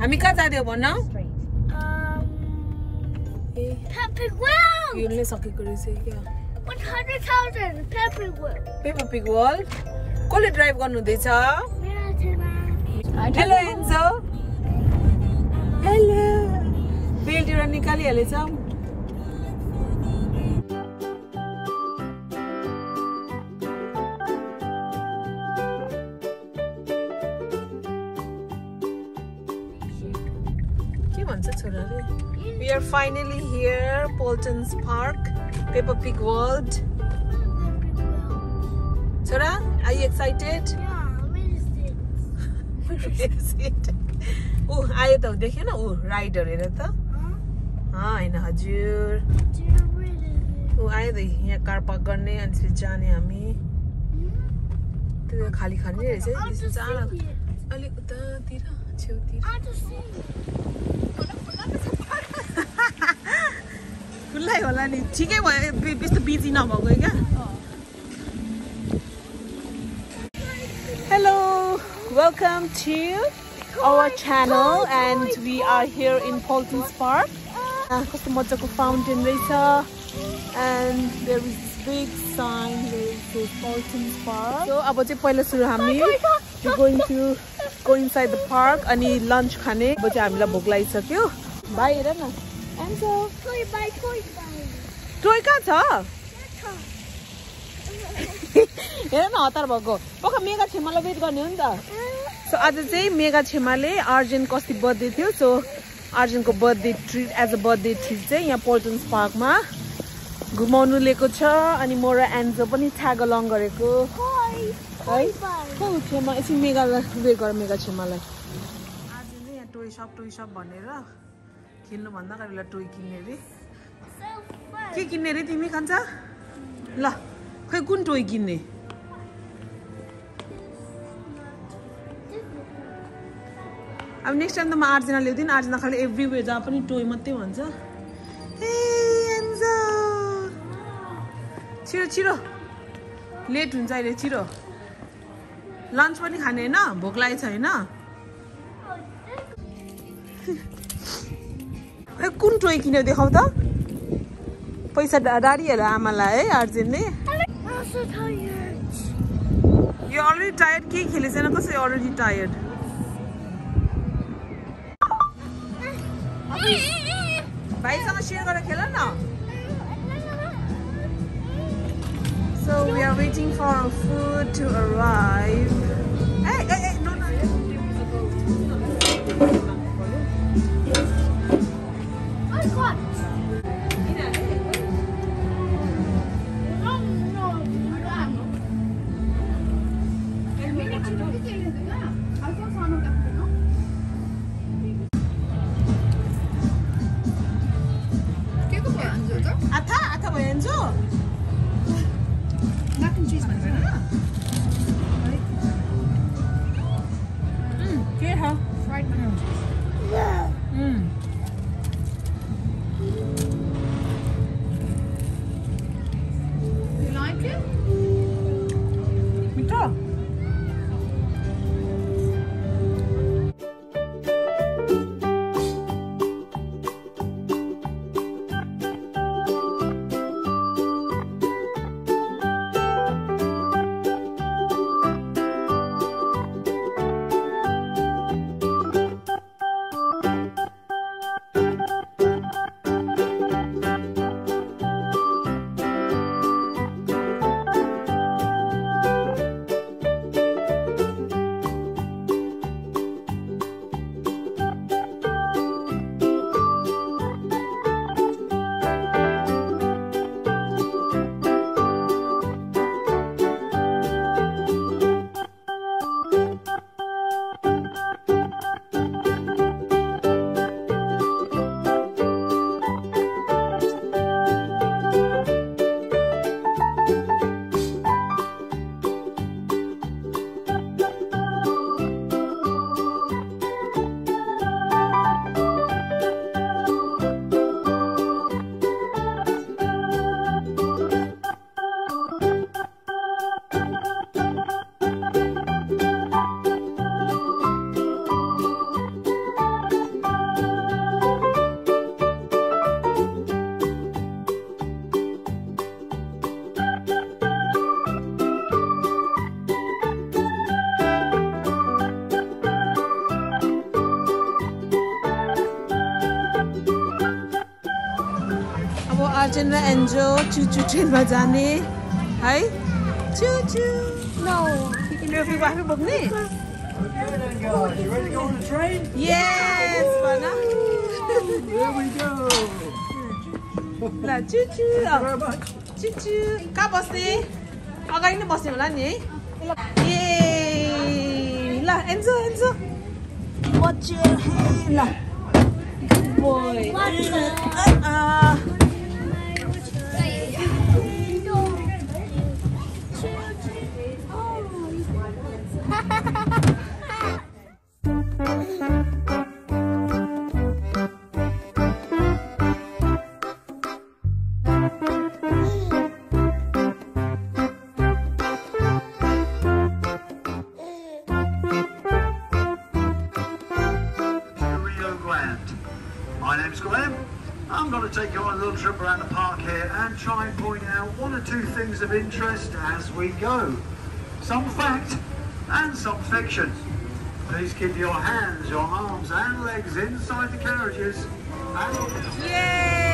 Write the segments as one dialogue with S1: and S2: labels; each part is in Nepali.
S1: हामी कहाँ जाँदैौ भन?
S2: Straight.
S3: Um,
S1: सकेको रहेछ क्या?
S3: 100,000 Pepper World.
S1: Peppa Pig World कसले ड्राइभ गर्नुहुँदैछ? हेलो निकालिहालेछ। भन्छ छोराले we are finally here Paultons park Peppa Pig World छोरा आई एक्साइटेड ऊ आयो त देखेन ऊ राइडर हेर त। होइन हजुर। ऊ आयो त यहाँ कार पार्क गर्ने अनि त्यसपछि जाने हामी। त्यो खाली खाली रहेछ अलिक उतातिर खुल्लै होला नि। ठिकै भयो त्यस्तो बिजी नभएको क्या? Hello welcome to our channel and we are here in Paultons park कस्तो मजाको फाउन्टेन रहेछ। And there is big sign park अब चाहिँ पहिला सुरु हामी going to go inside the park अनि लन्च खाने। अब चाहिँ हामीलाई भोक लागिसक्यो। भाइ हेर न. टोय कहाँ छ? हेर न हतार भएको। पक्का मेगा छेमालाई वेट गर्ने हो नि त। सो आज चाहिँ मेगा छेमाले अर्जेनको अस्ति बर्थडे थियो। So अर्जेनको birthday treat as a birthday treat चाहिँ यहाँ पोल्टन्स पार्कमा घुमाउनु लिएको छ। अनि म र एन्जो पनि ट्याग अलङ गरेको. है. को छेमा? एकछिन मेगालाई वे गर मेगा छेमालाई। आज चाहिँ यहाँ टोय सप टोय सप भनेर खेल्नुभन्दा अगाडि टोय किन्ने अरे. के किन्ने अरे तिमी खान्छ ल खै कुन टोय किन्ने? अब नेक्स्ट टाइम त म आर्जना ल्याउँदिनँ। आर्जना खालि एभ्रिवेयर जहाँ पनि टोय मात्रै भन्छ। ए छिरो छिरो। लेट हुन्छ अहिले छिरो। लन्च पनि खाने होइन? भोक लागेको छ होइन? ए, कुन टोय किन्यो देखाउ त। पैसा डाडिहाल्यो आमालाई है
S3: tired.
S1: यो अलरेडी टायर्ड केही खेलेको छैन कसरी अलरेडी टायर्ड भाइसँग सेयर गरेर खेल न। So we are waiting for our food to 왼쪽? 마큰 치즈
S2: 만들잖아. 음, get 음. On the train?
S1: यस भन
S2: Here we go.
S1: ल चुचु. चुचु कहाँ बस्ने अगाडि नै बस्ने होला नि है ए ल enjoy enjoy Watch your hand. ल Good boy.
S3: Watch your
S1: Uh,
S4: the Going to take you on a little trip around the park here and try and point out one or two things of interest as we go. Some fact and some fiction. Please keep your hands, your arms and legs inside the carriages. And!
S1: Yay!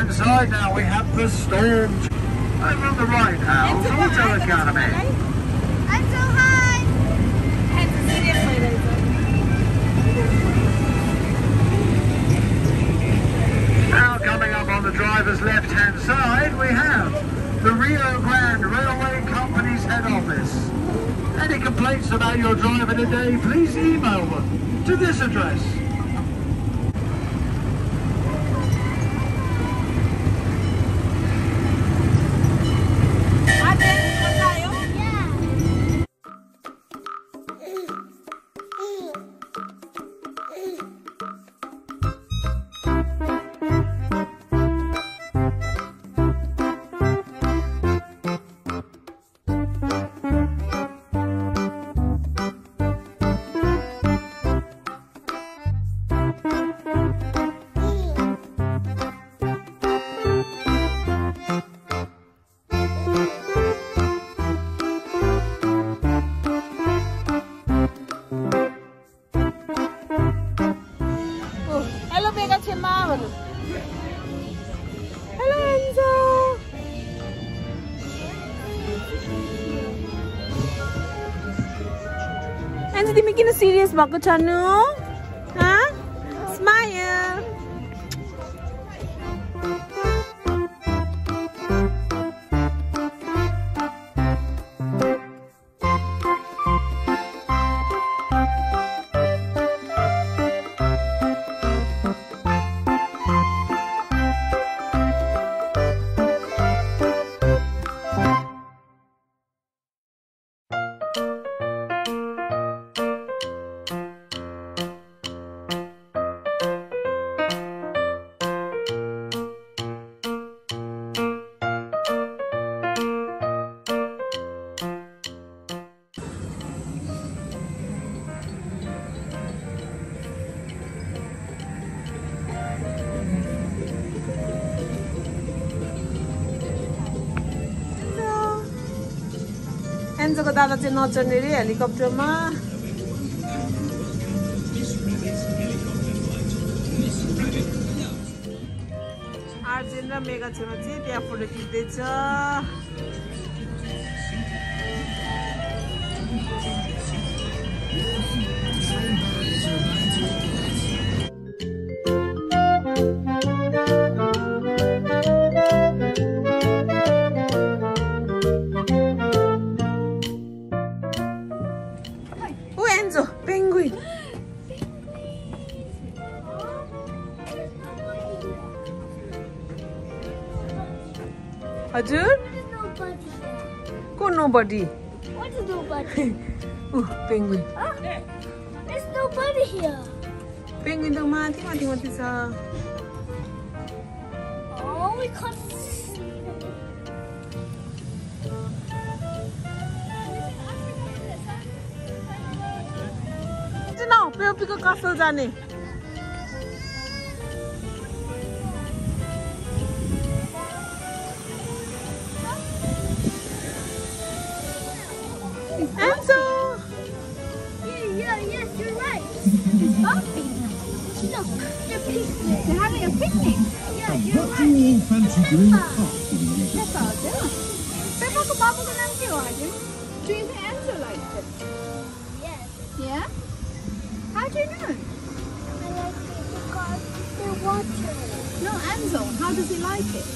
S4: hand side now we have the storm over on the right now, Auto Academy.
S3: I'm so high!
S4: Now coming up on the driver's left hand side we have the Rio Grande Railway Company's head office. Any complaints about your driver today, please email them to this address.
S1: किन सिरियस भएको दादा चाहिँ नचढ्ने अरे हेलिकप्टरमा आर्जेन र मेगा छेमा चाहिँ त्यहाँ फोटो खिच्दैछ
S3: nobody. What is nobody?
S1: uh, penguin.
S3: Huh? There's nobody here.
S1: Penguin daw mati, mati-mati sa...
S3: Oh, we can't see. Do Now, we'll pick a castle, Danny. Look, they're picnic. They're having a picnic. Yeah, you're
S5: What
S3: right.
S5: do you all fancy doing
S3: Peppa.
S5: apart music?
S6: Peppa. Peppa baba ko lang siya, Arjun. Do you think Enzo likes it?
S3: Yes,
S6: Yeah? How do you know?
S3: I like it because they're water.
S6: No, Enzo, how does he like it?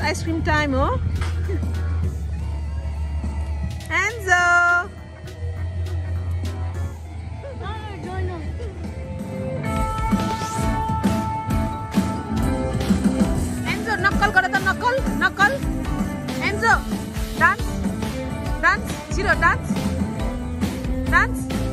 S1: ice cream time, oh! Enzo! Enzo, knuckle, got knuckle, knuckle. Enzo, dance, dance, Chiro, dance, dance.